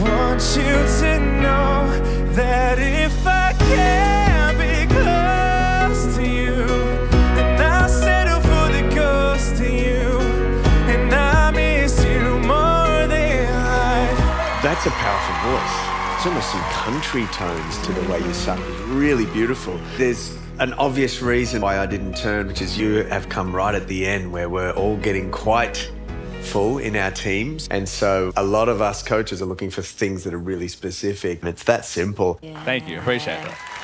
want you to know that if I can't be close to you, and I miss you more than. That's a powerful voice. It's almost some country tones to the way you sung. It's really beautiful. There's an obvious reason why I didn't turn, which is you have come right at the end where we're all getting quite full in our teams. And so a lot of us coaches are looking for things that are really specific. And it's that simple. Thank you. Appreciate that.